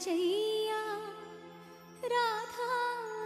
सचैया राधा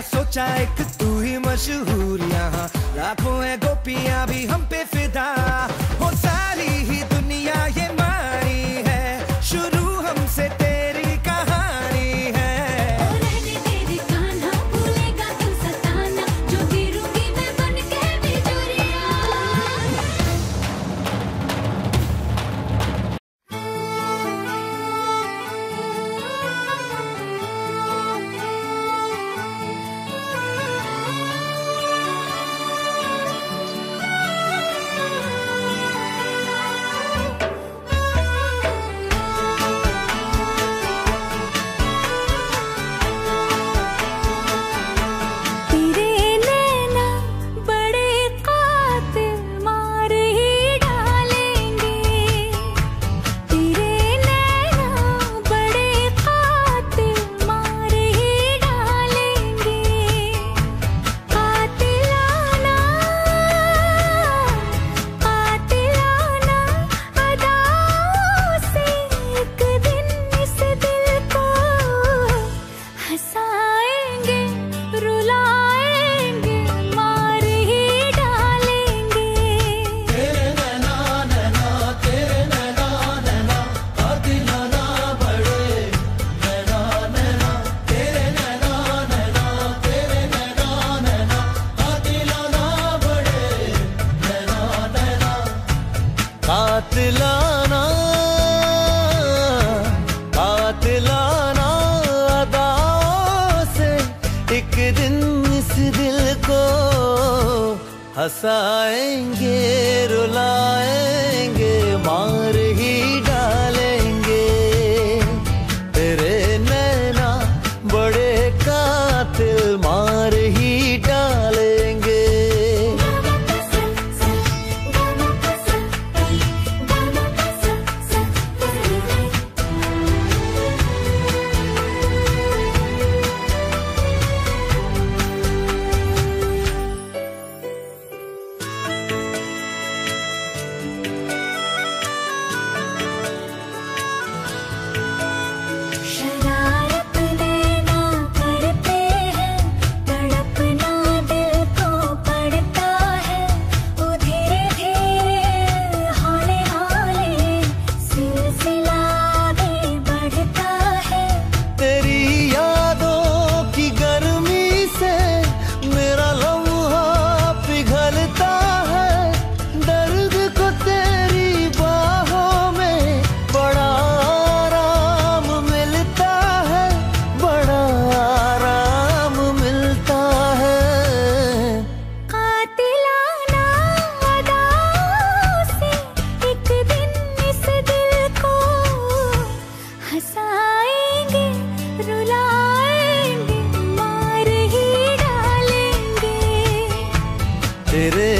क्या सोचा एक तू ही मशहूर यहाँ? लाखों है गोपियाँ भी हम पे फिदा। हो सारी ही singing. हंसाएंगे रुलाएंगे it is